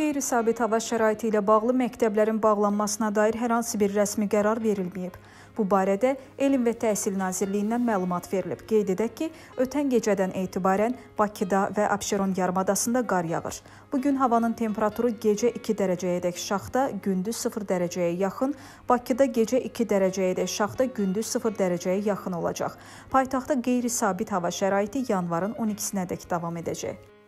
Qeyri-sabit hava şəraiti ilə bağlı məktəblərin bağlanmasına dair hər hansı bir rəsmi qərar verilməyib. Bu barədə Elm və Təhsil Nazirliyindən məlumat verilib. Qeyd edək ki, ötən gecədən etibarən Bakıda və Abşeron yarımadasında qar yağır. Bu gün havanın temperaturu gecə 2 dərəcəyədək şaxta, gündüz 0 dərəcəyə yaxın, Bakıda gecə 2 dərəcəyədək şaxta, gündüz 0 dərəcəyə yaxın olacaq. Paytaxtda qeyri-sabit hava şəraiti yanvarın 12-sinədək davam edəcək.